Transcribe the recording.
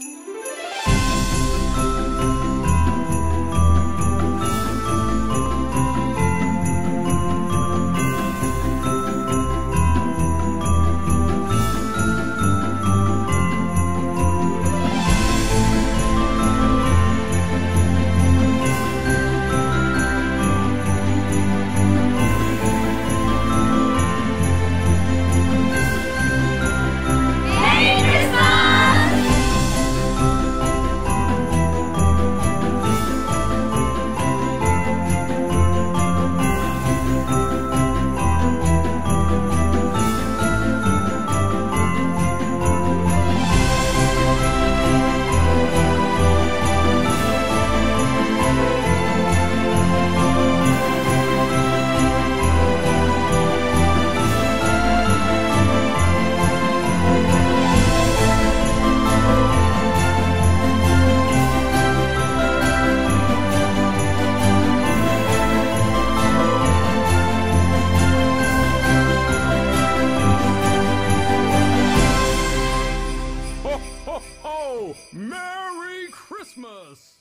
Merry Merry Christmas!